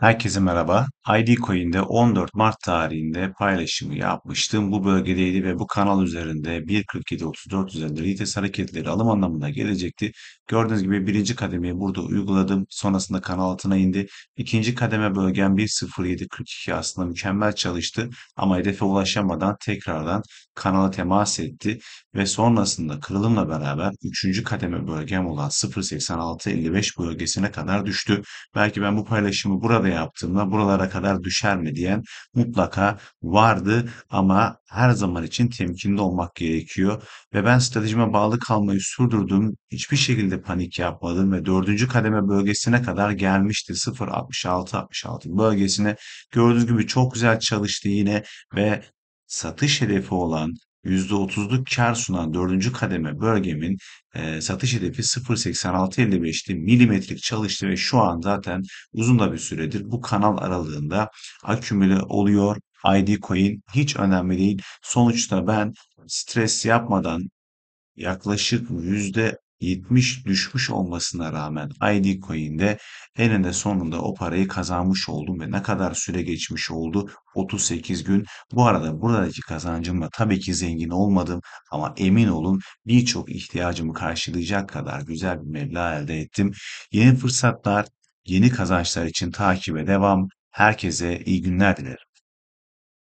Herkese merhaba. ID Coin'de 14 Mart tarihinde paylaşımı yapmıştım. Bu bölgedeydi ve bu kanal üzerinde 1.47.34 üzerinde retest hareketleri alım anlamına gelecekti. Gördüğünüz gibi birinci kademeyi burada uyguladım. Sonrasında kanal altına indi. İkinci kademe bölgem 1.07.42 aslında mükemmel çalıştı. Ama hedefe ulaşamadan tekrardan kanala temas etti. Ve sonrasında kırılımla beraber üçüncü kademe bölgem olan 0.86.55 bölgesine kadar düştü. Belki ben bu paylaşımı burada yaptığımda buralara kadar düşer mi diyen mutlaka vardı ama her zaman için temkinli olmak gerekiyor. Ve ben stratejime bağlı kalmayı sürdürdüm. Hiçbir şekilde panik yapmadım ve dördüncü kademe bölgesine kadar gelmişti. 0.66-66 bölgesine. Gördüğünüz gibi çok güzel çalıştı yine ve satış hedefi olan %30'luk kar sunan dördüncü kademe bölgemin e, satış hedefi 0.8655'ti. Milimetrik çalıştı ve şu an zaten uzun da bir süredir bu kanal aralığında akümüle oluyor. ID coin hiç önemli değil. Sonuçta ben stres yapmadan yaklaşık yüzde 70 düşmüş olmasına rağmen ID Coin'de eninde sonunda o parayı kazanmış oldum ve ne kadar süre geçmiş oldu? 38 gün. Bu arada buradaki kazancımla tabii ki zengin olmadım ama emin olun birçok ihtiyacımı karşılayacak kadar güzel bir meblağ elde ettim. Yeni fırsatlar, yeni kazançlar için takibe devam. Herkese iyi günler dilerim.